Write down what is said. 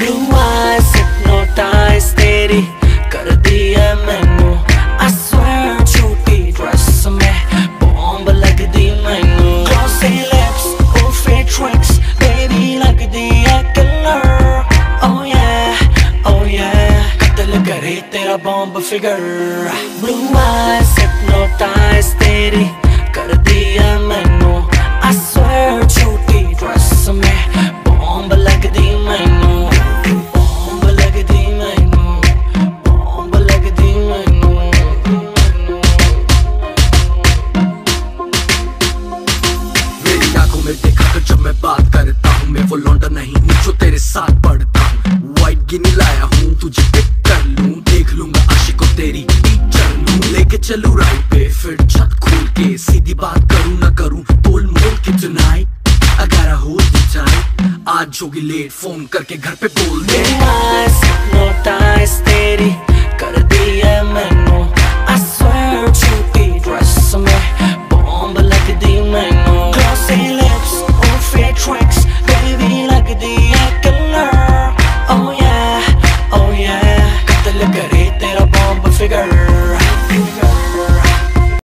Blue eyes hypnotize तेरी कर दी है मैनू I swear झूठी dress में bomb लगदी मैनू Glossy lips, goofy tricks baby लगदी है killer Oh yeah, oh yeah कत्ल करे तेरा bomb figure Blue eyes hypnotize मैं बात करता हूँ, मैं वो लौंडा नहीं हूँ जो तेरे साथ पढ़ता हूँ। व्हाइट गिनी लाया हूँ, तुझे पिक कर लूँ, देख लूँगा आशिको तेरी टीचर लूँ। लेके चलू राइट पे, फिर छत खोल के सीधी बात करूँ ना करूँ बोल मोल के चुनाई अगर हो जाए। you आज होगी लेट फ़ोन करके घर पे बोल दे।